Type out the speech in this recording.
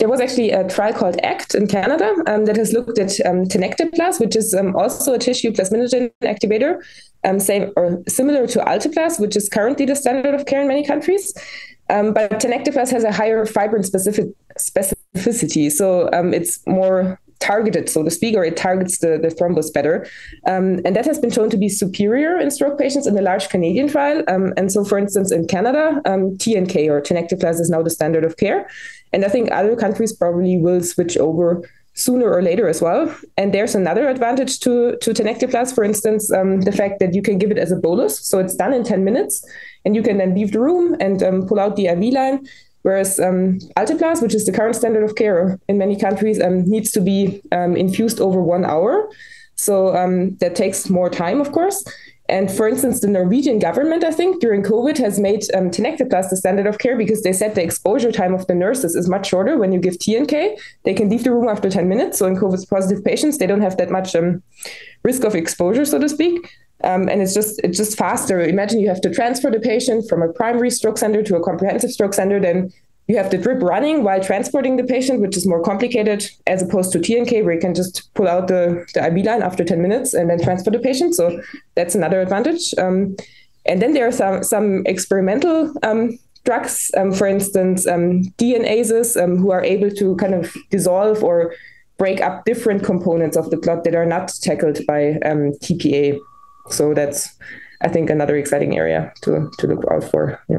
there was actually a trial called ACT in Canada um, that has looked at um, which is um, also a tissue plasminogen activator, um, same or similar to alteplase, which is currently the standard of care in many countries. Um, but tenecteplase has a higher fibrin specific specificity, so um, it's more targeted, so to speak, or it targets the, the thrombus better. Um, and that has been shown to be superior in stroke patients in the large Canadian trial. Um, and so, for instance, in Canada, um, TNK or tenecteplase is now the standard of care. And I think other countries probably will switch over sooner or later as well. And there's another advantage to, to tenecteplase, for instance, um, the fact that you can give it as a bolus. So it's done in 10 minutes, and you can then leave the room and um, pull out the IV line Whereas um, Alteplase, which is the current standard of care in many countries, um, needs to be um, infused over one hour. So um, that takes more time, of course. And for instance, the Norwegian government, I think, during COVID has made um, tenecteplase the standard of care because they said the exposure time of the nurses is much shorter when you give TNK. They can leave the room after 10 minutes. So in COVID positive patients, they don't have that much um, risk of exposure, so to speak. Um, and it's just it's just faster. Imagine you have to transfer the patient from a primary stroke center to a comprehensive stroke center, then you have the drip running while transporting the patient, which is more complicated as opposed to TNK, where you can just pull out the, the IV line after 10 minutes and then transfer the patient. So that's another advantage. Um, and then there are some some experimental um, drugs, um, for instance, um, DNases, um, who are able to kind of dissolve or break up different components of the clot that are not tackled by um, TPA. So that's, I think, another exciting area to to look out for. Yeah.